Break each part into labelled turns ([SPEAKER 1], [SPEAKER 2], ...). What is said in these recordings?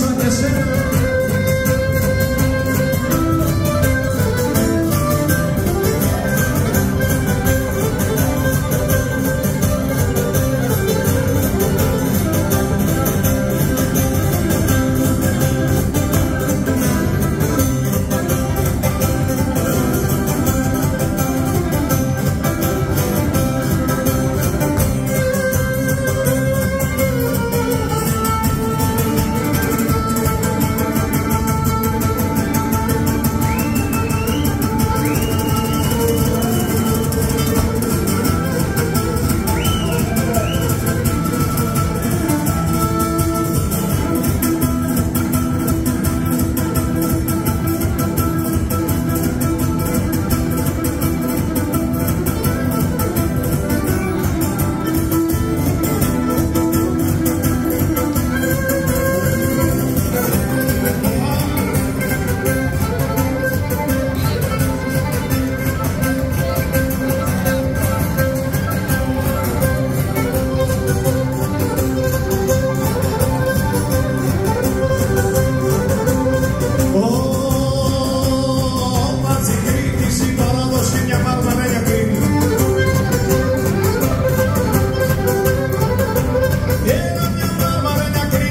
[SPEAKER 1] santo é sempre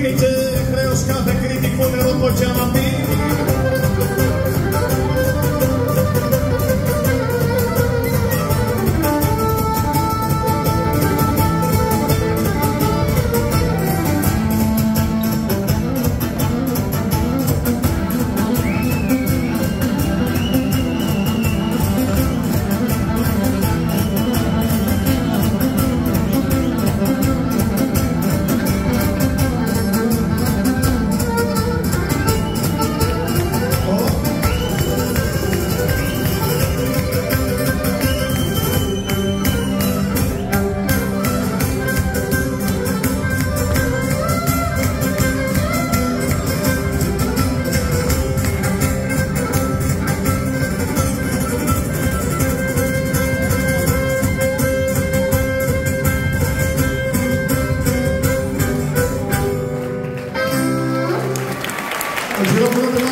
[SPEAKER 1] Δίνεται χρέος κάθε